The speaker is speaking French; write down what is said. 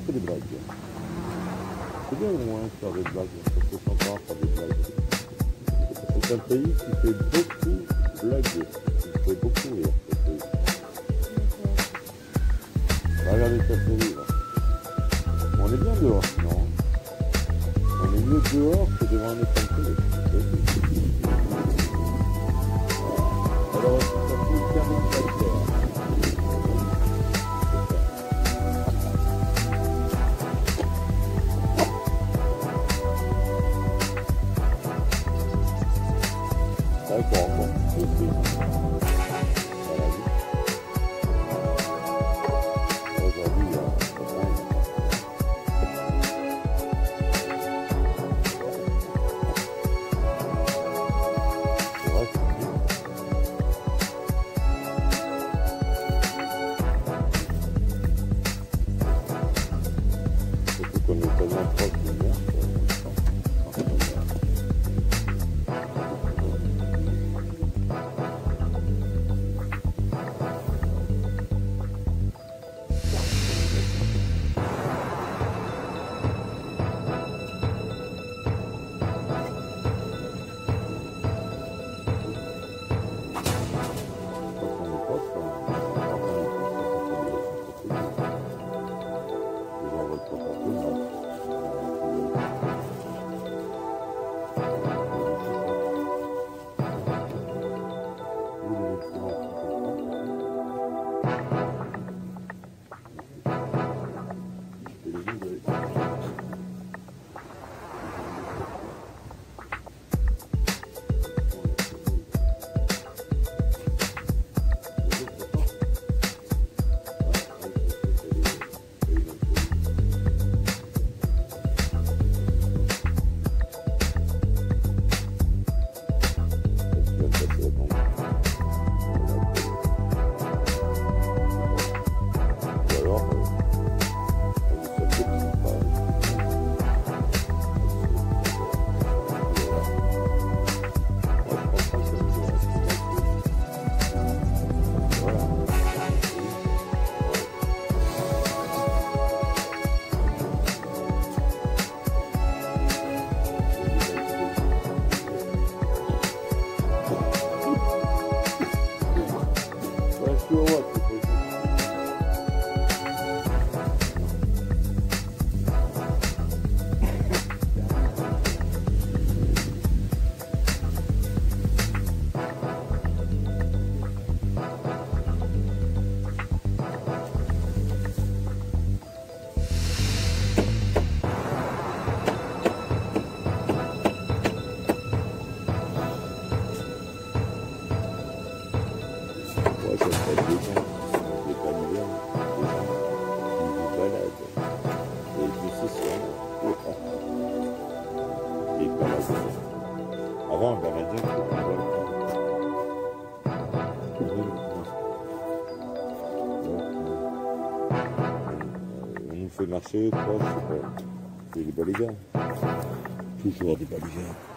fait des blagues. C'est bien au moins faire des blagues, parce que sans faire des blagues. C'est un pays qui fait beaucoup blaguer, qui fait beaucoup rire. Regardez cette série là. On est bien dehors, non? On est mieux dehors que devant les écran. Thank you. Qui sont des balivernes, des gens qui vous baladent. Et sais ça. Des baladeurs. Avant, un volcan. On nous fait marcher, pas. C'est des balayeurs. Toujours des balayeurs.